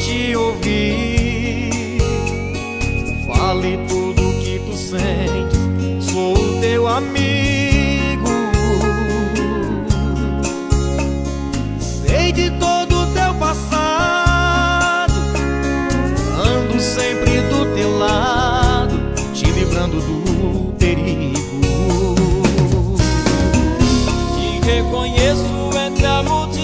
te ouvir. Fale tudo o que tu sentes, sou teu amigo. Sei de todo o teu passado, ando sempre do teu lado, te livrando do perigo. Te reconheço entre a multidão.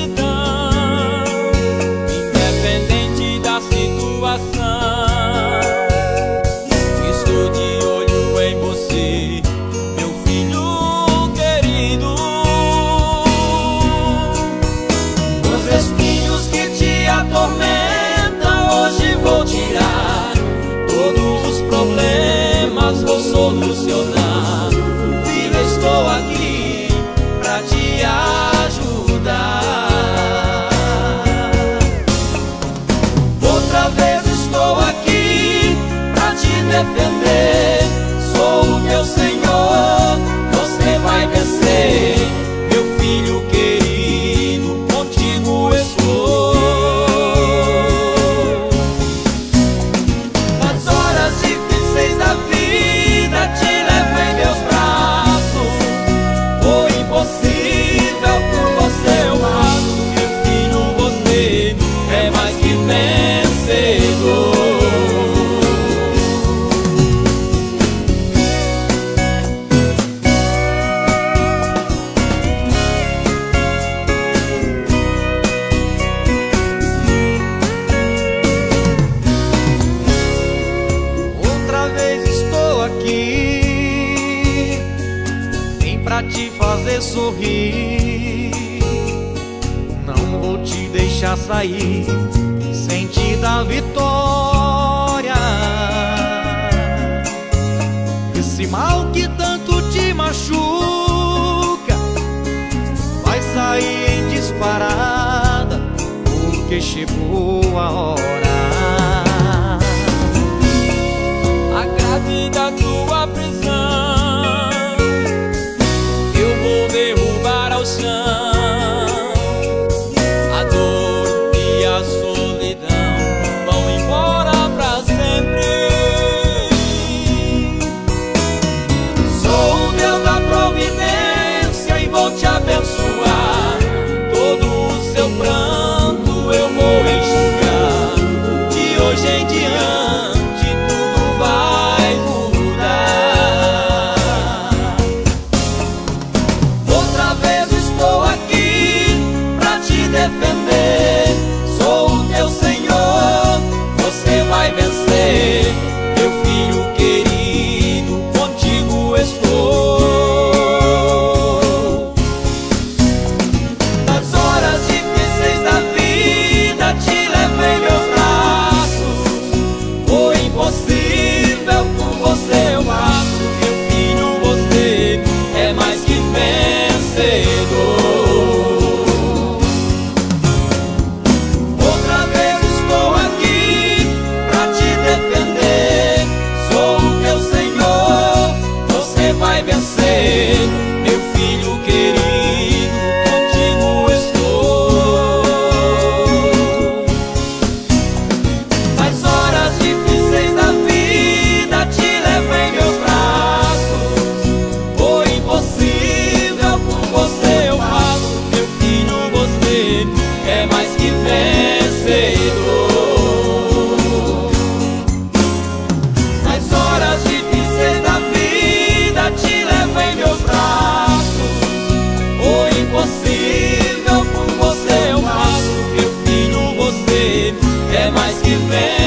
você sorrir. Não vou te deixar sair sem te dar vitória. Esse mal que tanto te machuca vai sair em disparada, porque chegou a hora. A tua nothing que vem.